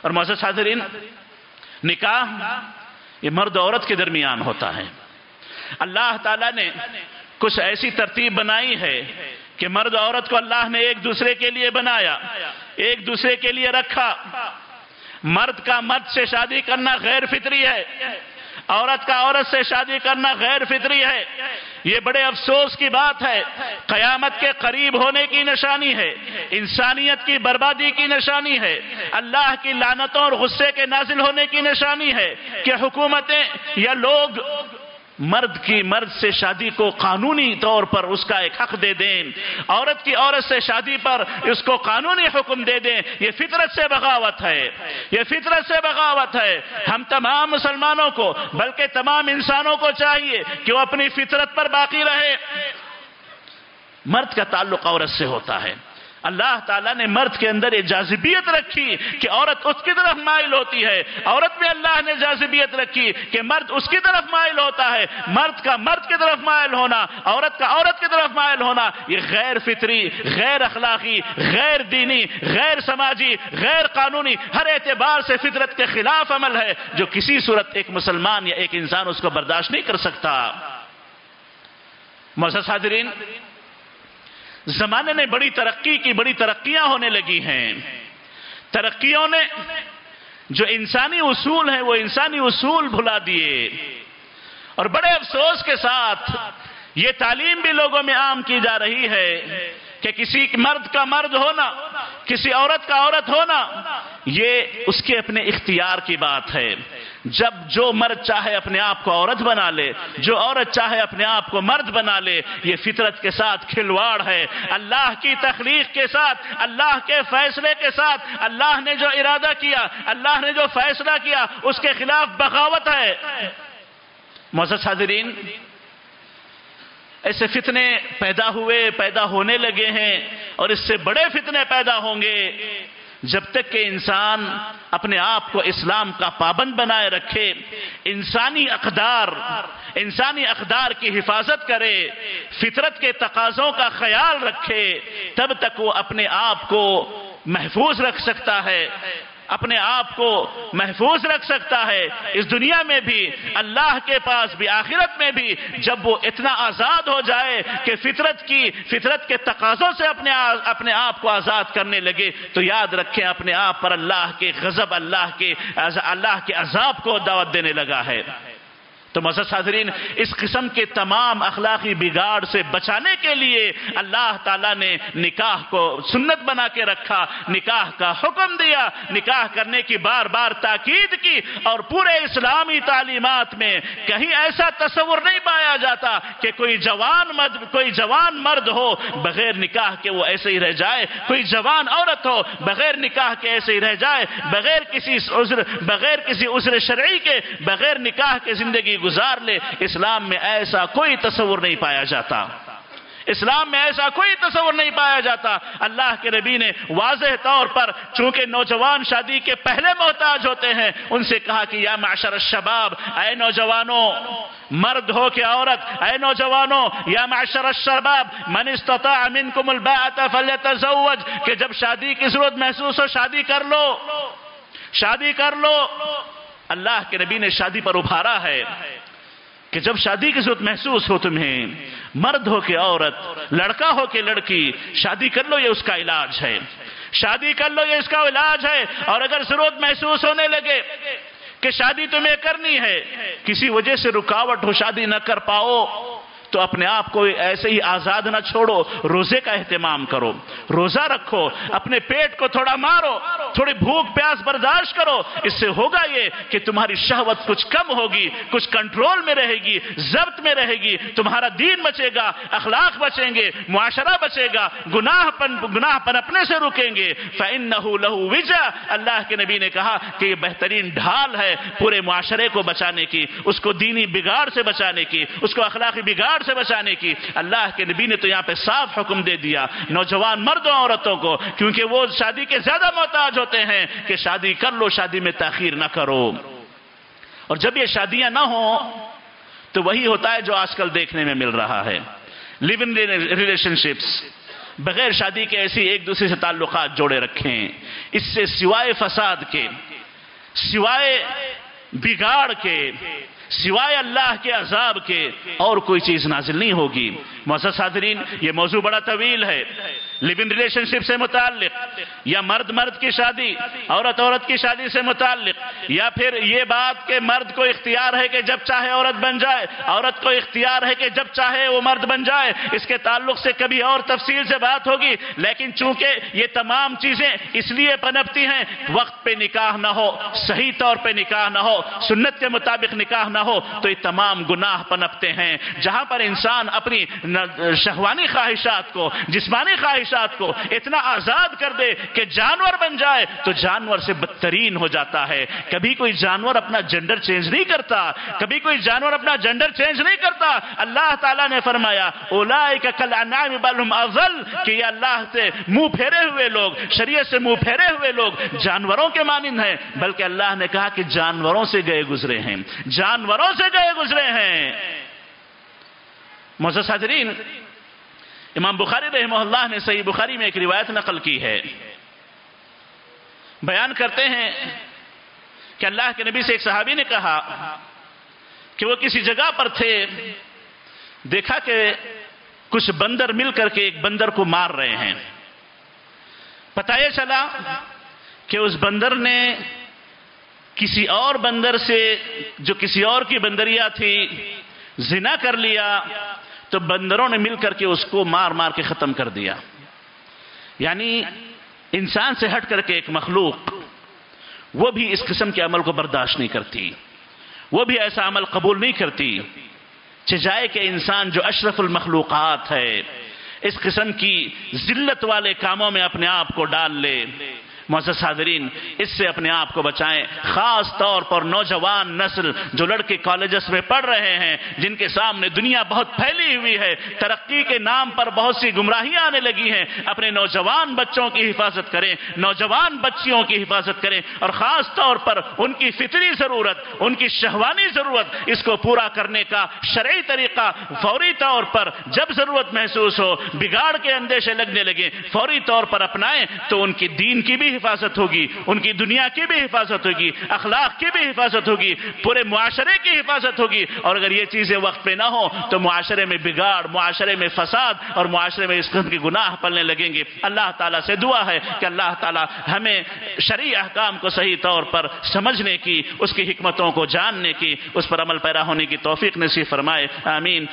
اور معزز حاضرین نکاح یہ مرد عورت کے درمیان ہوتا ہے۔ اللہ تعالیٰ نے کچھ ایسی ترتیب بنائی ہے کہ مرد عورت کو اللہ نے ایک دوسرے کے لیے بنایا، ایک دوسرے کے لیے رکھا۔ مرد کا مرد سے شادی کرنا غیر فطری ہے۔ عورت کا عورت سے شادی کرنا غیر فطری ہے۔ یہ بڑے افسوس کی بات ہے۔ قیامت کے قریب ہونے کی نشانی ہے۔ انسانیت کی بربادی کی نشانی ہے۔ اللہ کی لانتوں اور غصے کے نازل ہونے کی نشانی ہے کہ حکومتیں یا لوگ مرد کی مرد سے شادی کو قانونی طور پر اس کا ایک حق دے دیں، عورت کی عورت سے شادی پر اس کو قانونی حکم دے دیں، یہ فطرت سے بغاوت ہے۔ یہ فطرت سے بغاوت ہے۔ ہم تمام مسلمانوں کو، بلکہ تمام انسانوں کو چاہیے کہ وہ اپنی فطرت پر باقی رہے۔ مرد کا تعلق عورت سے ہوتا ہے۔ اللہ تعالیٰ نے مرد کے اندر یہ جاذبیت رکھی کہ عورت اس کی طرف مائل ہوتی ہے۔ عورت میں اللہ نے جاذبیت رکھی کہ مرد اس کی طرف مائل ہوتا ہے۔ مرد کا مرد کی طرف مائل ہونا، عورت کا عورت کی طرف مائل ہونا، یہ غیر فطری، غیر اخلاقی، غیر دینی، غیر سماجی، غیر قانونی، ہر اعتبار سے فطرت کے خلاف عمل ہے۔ جو کسی صورت ایک مسلمان یا ایک انسان اس کو برداشت نہیں کر سکتا۔ محسوس حاضرین زمانے نے بڑی ترقی کی، بڑی ترقیاں ہونے لگی ہیں۔ ترقیوں نے جو انسانی اصول ہیں، وہ انسانی اصول بھلا دیے۔ اور بڑے افسوس کے ساتھ یہ تعلیم بھی لوگوں میں عام کی جا رہی ہے کہ کسی مرد کا مرد ہونا، کسی عورت کا عورت ہونا، یہ اس کے اپنے اختیار کی بات ہے۔ جب جو مرد چاہے اپنے آپ کو عورت بنا لے، جو عورت چاہے اپنے آپ کو مرد بنا لے، یہ فطرت کے ساتھ کھلواڑ ہے۔ اللہ کی تخلیق کے ساتھ، اللہ کے فیصلے کے ساتھ، اللہ نے جو ارادہ کیا، اللہ نے جو فیصلہ کیا، اس کے خلاف بغاوت ہے۔ محسوس حاضرین، ایسے فتنے پیدا ہوئے، پیدا ہونے لگے ہیں اور اس سے بڑے فتنے پیدا ہوں گے۔ جب تک کہ انسان اپنے آپ کو اسلام کا پابند بنائے رکھے، انسانی اقدار انسانی اقدار کی حفاظت کرے، فطرت کے تقاضوں کا خیال رکھے، تب تک وہ اپنے آپ کو محفوظ رکھ سکتا ہے۔ اپنے آپ کو محفوظ رکھ سکتا ہے۔ اس دنیا میں بھی، اللہ کے پاس بھی، آخرت میں بھی جب وہ اتنا آزاد ہو جائے کہ فطرت کی، فطرت کے تقاضوں سے اپنے اپنے آپ کو آزاد کرنے لگے، تو یاد رکھیں اپنے آپ پر اللہ کے غضب، اللہ کے اللہ کے عذاب کو دعوت دینے لگا ہے۔ تو مزد حاضرین، اس قسم کے تمام اخلاقی بگاڑ سے بچانے کے لیے اللہ تعالیٰ نے نکاح کو سنت بنا کے رکھا، نکاح کا حکم دیا، نکاح کرنے کی بار بار تاکید کی اور پورے اسلامی تعلیمات میں کہیں ایسا تصور نہیں پایا جاتا کہ کوئی جوان مرد کوئی جوان مرد ہو، بغیر نکاح کے وہ ایسے ہی رہ جائے، کوئی جوان عورت ہو، بغیر نکاح کے ایسے ہی رہ جائے، بغیر کسی عذر، بغیر کسی عذر شرعی کے، بغیر نکاح کے زندگی گزار لے، اسلام میں ایسا کوئی تصور نہیں پایا جاتا۔ اسلام میں ایسا کوئی تصور نہیں پایا جاتا۔ اللہ کے نبی نے واضح طور پر چونکہ نوجوان شادی کے پہلے محتاج ہوتے ہیں، ان سے کہا کہ یا معشر الشباب، اے نوجوانوں، مرد ہو کہ عورت، اے نوجوانوں، یا معشر الشباب، من استطاع منکم الباعت فلیتزوج کہ جب شادی کی ضرورت محسوس ہو، شادی کر لو۔ شادی کر لو۔ اللہ کے نبی نے شادی پر ابھارا ہے کہ جب شادی کی ضرورت محسوس ہو تمہیں، مرد ہو کے عورت، لڑکا ہو کے لڑکی، شادی کر لو یہ اس کا علاج ہے۔ شادی کر لو یہ اس کا علاج ہے۔ اور اگر ضرورت محسوس ہونے لگے کہ شادی تمہیں کرنی ہے، کسی وجہ سے رکاوٹ ہو شادی نہ کر پاؤ، تو اپنے آپ کو ایسے ہی آزاد نہ چھوڑو، روزے کا اہتمام کرو۔ روزہ رکھو، اپنے پیٹ کو تھوڑا مارو تھوڑی بھوک پیاس برداشت کرو، اس سے ہوگا یہ کہ تمہاری شہوت کچھ کم ہوگی، کچھ کنٹرول میں رہے گی، ضبط میں رہے گی، تمہارا دین بچے گا، اخلاق بچیں گے، معاشرہ بچے گا، گناہ پن گناہ پن اپنے سے رکیں گے۔ فَإِنَّهُ لَهُ وِجَا اللہ کے نبی نے کہا کہ یہ بہترین ڈھال ہے پورے معاشرے کو بچانے کی، اس کو دینی بگاڑ سے بچانے کی، اس کو اخلاقی بگاڑ سے بچانے کی۔ اللہ کے نبی نے تو یہاں پہ صاف حکم دے دیا، نوجوان مردوں، عورتوں کو، کیونکہ وہ شادی کے زیادہ محتاج ہوتے ہیں کہ شادی کر لو، شادی میں تاخیر نہ کرو۔ اور جب یہ شادیاں نہ ہوں، تو وہی ہوتا ہے جو آج کل دیکھنے میں مل رہا ہے۔ لیو ان ریلیشن شپس بغیر شادی کے ایسی ایک دوسرے سے تعلقات جوڑے رکھیں۔ اس سے سوائے فساد کے، سوائے بگاڑ کے سوائے اللہ کے عذاب کے اور کوئی چیز نازل نہیں ہوگی۔ معزز حاضرین یہ موضوع بڑا طویل ہے۔ لیون ریلیشن شپ سے متعلق یا مرد مرد کی شادی، عورت عورت کی شادی سے متعلق، یا پھر یہ بات کہ مرد کو اختیار ہے کہ جب چاہے عورت بن جائے، عورت کو اختیار ہے کہ جب چاہے وہ مرد بن جائے۔ اس کے تعلق سے کبھی اور تفصیل سے بات ہوگی، لیکن چونکہ یہ تمام چیزیں اس لیے پنپتی ہیں، وقت پہ نکاح نہ ہو، صحیح طور پہ نکاح نہ ہو، سنت کے مطابق نکاح نہ نہ ہو تو یہ تمام گناہ پنپتے ہیں۔ جہاں پر انسان اپنی شہوانی خواہشات کو، جسمانی خواہشات کو اتنا آزاد کر دے کہ جانور بن جائے تو جانور سے بدترین ہو جاتا ہے۔ کبھی کوئی جانور اپنا جنڈر چینج نہیں کرتا، کبھی کوئی جانور اپنا جنڈر چینج نہیں کرتا۔ اللہ تعالیٰ نے فرمایا اولائک کل افضل کہ یہ اللہ سے منہ پھیرے ہوئے لوگ، شریعت سے منہ پھیرے ہوئے لوگ جانوروں کے مانند ہیں۔ بلکہ اللہ نے کہا کہ جانوروں سے گئے گزرے ہیں۔ جانوروں سے گئے گزرے ہیں۔ معزز امام بخاری رحمہ اللہ نے صحیح بخاری میں ایک روایت نقل کی ہے۔ بیان کرتے ہیں کہ اللہ کے نبی سے ایک صحابی نے کہا کہ وہ کسی جگہ پر تھے، دیکھا کہ کچھ بندر مل کر کے ایک بندر کو مار رہے ہیں۔ پتہ یہ چلا کہ اس بندر نے کسی اور بندر سے جو کسی اور کی بندریا تھی، زنا کر لیا، تو بندروں نے مل کر کے اس کو مار مار کے ختم کر دیا۔ یعنی انسان سے ہٹ کر کے ایک مخلوق، وہ بھی اس قسم کے عمل کو برداشت نہیں کرتی، وہ بھی ایسا عمل قبول نہیں کرتی چجائے کہ انسان جو اشرف المخلوقات ہے، اس قسم کی ذلت والے کاموں میں اپنے آپ کو ڈال لے۔ معزز حاضرین اس سے اپنے آپ کو بچائیں۔ خاص طور پر نوجوان نسل جو لڑکے کالجز میں پڑھ رہے ہیں، جن کے سامنے دنیا بہت پھیلی ہوئی ہے، ترقی کے نام پر بہت سی گمراہیاں آنے لگی ہیں، اپنے نوجوان بچوں کی حفاظت کریں، نوجوان بچیوں کی حفاظت کریں۔ اور خاص طور پر ان کی فطری ضرورت، ان کی شہوانی ضرورت، اس کو پورا کرنے کا شرعی طریقہ فوری طور پر جب ضرورت محسوس ہو، بگاڑ کے اندیشے لگنے لگے فوری طور پر اپنائیں، تو ان کی دین کی بھی حفاظت ہوگی، ان کی دنیا کی بھی حفاظت ہوگی، اخلاق کی بھی حفاظت ہوگی، پورے معاشرے کی حفاظت ہوگی۔ اور اگر یہ چیزیں وقت پہ نہ ہو تو معاشرے میں بگاڑ، معاشرے میں فساد اور معاشرے میں اس قسم کی گناہ پلنے لگیں گے۔ اللہ تعالیٰ سے دعا ہے کہ اللہ تعالیٰ ہمیں شرعی احکام کو صحیح طور پر سمجھنے کی، اس کی حکمتوں کو جاننے کی، اس پر عمل پیرا ہونے کی توفیق نصیب فرمائے۔ آمین۔